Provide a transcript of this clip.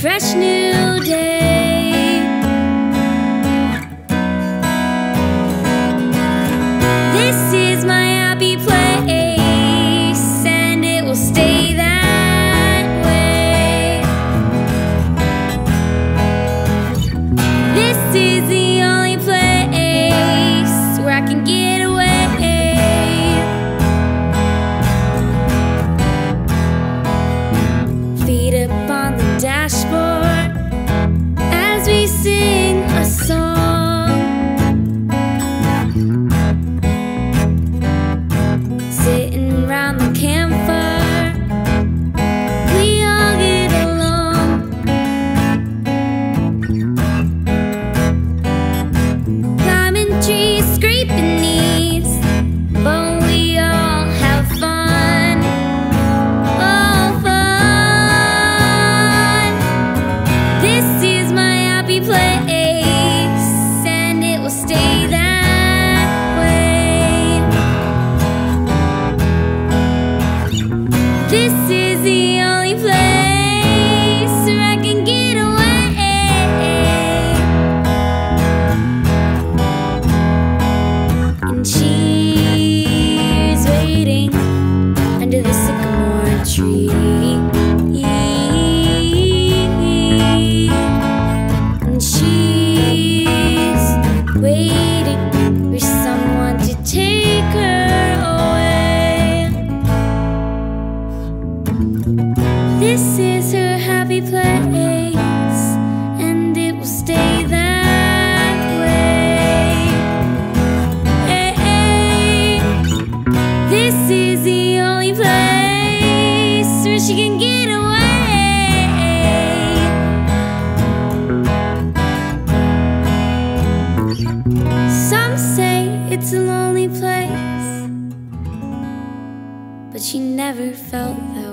fresh new waiting under the sycamore tree. And she's waiting for someone to take her away. This is her. never felt that